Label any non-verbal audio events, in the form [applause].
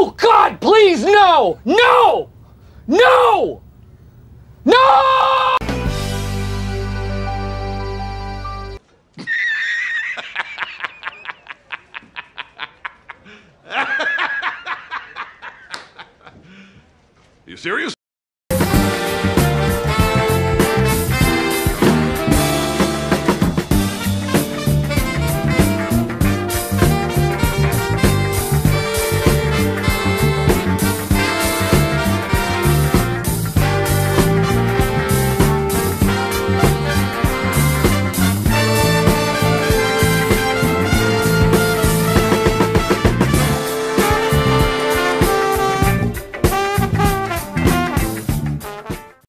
No! God, please, no! No! No! No! [laughs] You serious?